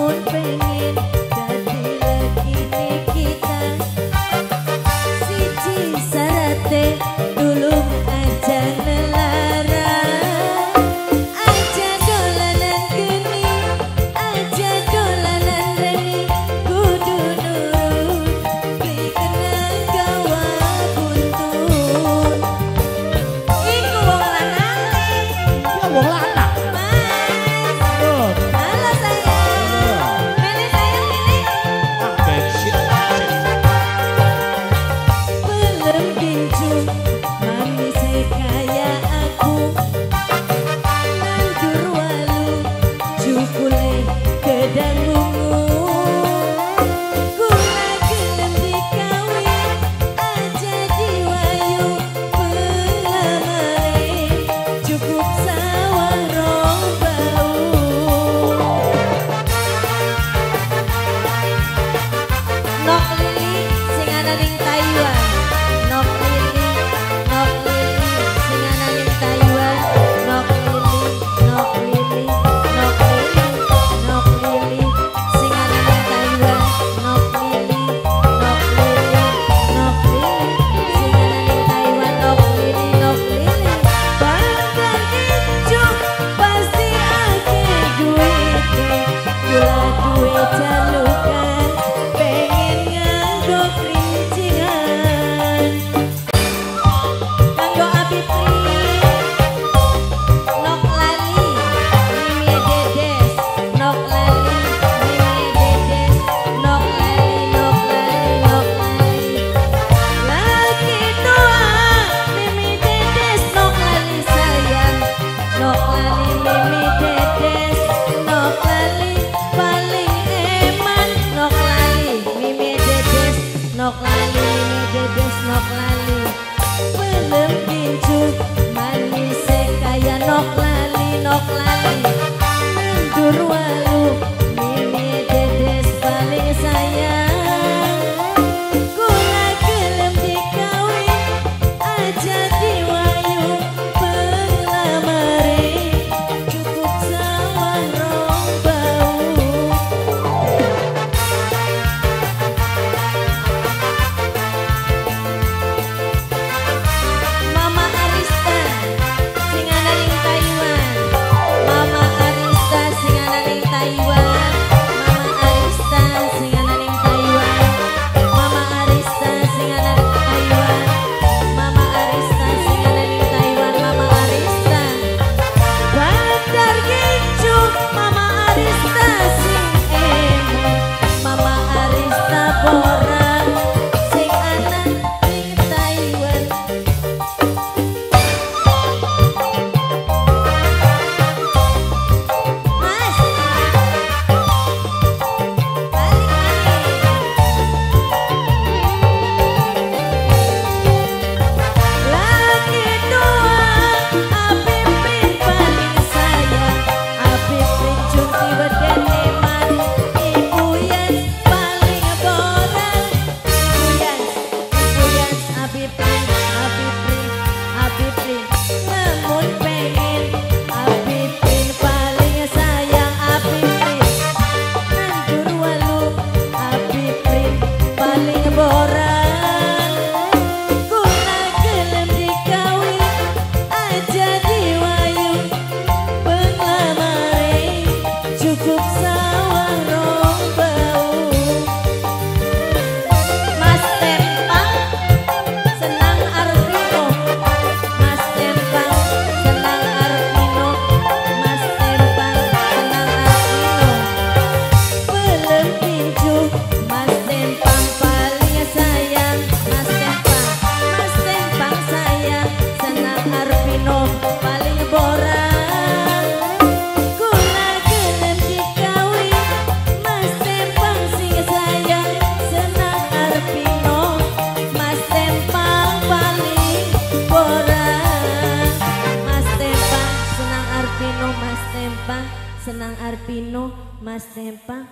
pun pengen Mami kaya. Senang Arpino Mas Tempang